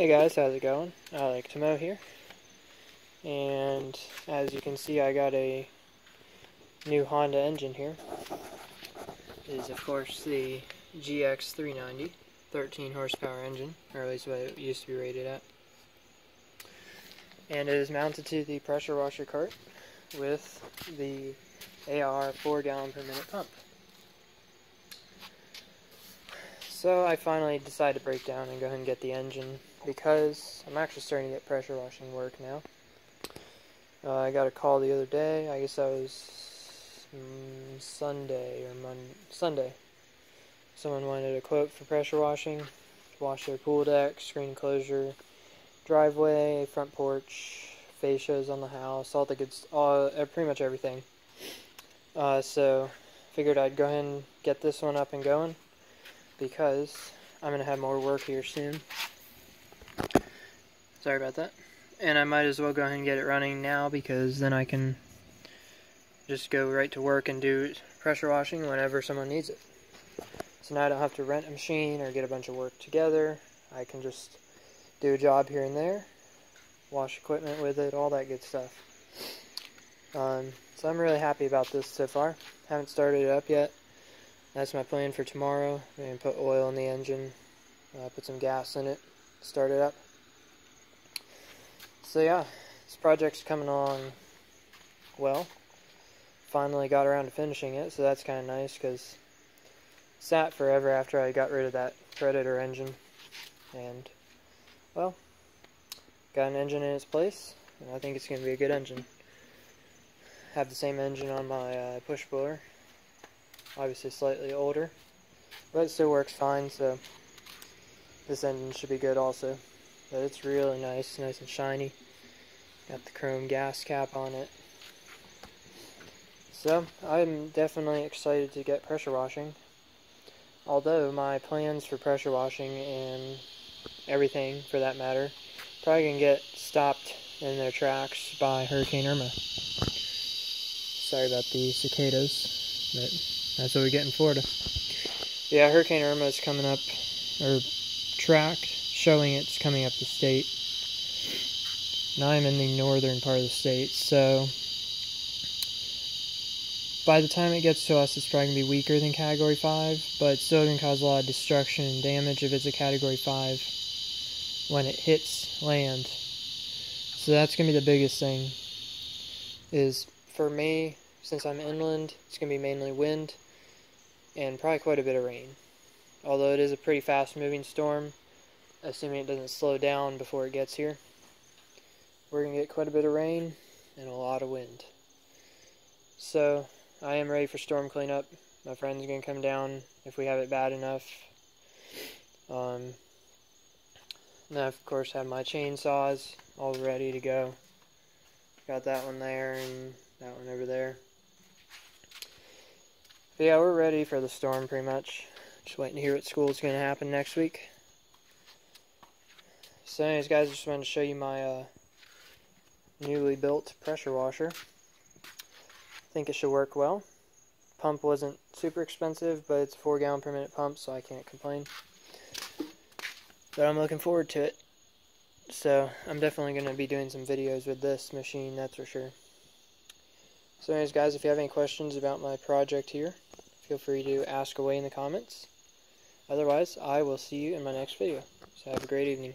Hey guys, how's it going? I like to mow here. And as you can see, I got a new Honda engine here. It is of course the GX390, 13 horsepower engine, or at least what it used to be rated at. And it is mounted to the pressure washer cart with the AR 4 gallon per minute pump. So I finally decided to break down and go ahead and get the engine because I'm actually starting to get pressure washing work now. Uh, I got a call the other day. I guess that was mm, Sunday or Monday. Sunday. Someone wanted a quote for pressure washing, wash their pool deck, screen enclosure, driveway, front porch, fascias on the house, all the good, all uh, pretty much everything. Uh, so figured I'd go ahead and get this one up and going because I'm going to have more work here soon. Sorry about that. And I might as well go ahead and get it running now because then I can just go right to work and do pressure washing whenever someone needs it. So now I don't have to rent a machine or get a bunch of work together. I can just do a job here and there, wash equipment with it, all that good stuff. Um, so I'm really happy about this so far. Haven't started it up yet. That's my plan for tomorrow. I'm going to put oil in the engine, uh, put some gas in it, start it up. So yeah, this project's coming along well. Finally got around to finishing it, so that's kind of nice because sat forever after I got rid of that Predator engine. And, well, got an engine in its place, and I think it's going to be a good engine. Have the same engine on my uh, push blower, obviously slightly older, but it still works fine, so this engine should be good also. But it's really nice, nice and shiny. Got the chrome gas cap on it. So, I'm definitely excited to get pressure washing. Although, my plans for pressure washing and everything, for that matter, probably to get stopped in their tracks by Hurricane Irma. Sorry about the cicadas, but that's what we get in Florida. Yeah, Hurricane Irma is coming up, or track showing it's coming up the state. Now I'm in the northern part of the state, so by the time it gets to us, it's probably going to be weaker than Category 5, but still going to cause a lot of destruction and damage if it's a Category 5 when it hits land. So that's going to be the biggest thing, is for me, since I'm inland, it's going to be mainly wind and probably quite a bit of rain. Although it is a pretty fast moving storm, assuming it doesn't slow down before it gets here, we're going to get quite a bit of rain and a lot of wind. So, I am ready for storm cleanup. My friend's going to come down if we have it bad enough. Um, and I, of course, have my chainsaws all ready to go. Got that one there and that one over there. But yeah, we're ready for the storm pretty much. Just waiting to hear what school's going to happen next week. So anyways, guys, I just wanted to show you my uh, newly built pressure washer. I think it should work well. Pump wasn't super expensive, but it's a 4 gallon per minute pump, so I can't complain. But I'm looking forward to it. So I'm definitely going to be doing some videos with this machine, that's for sure. So anyways, guys, if you have any questions about my project here, feel free to ask away in the comments. Otherwise, I will see you in my next video. So have a great evening.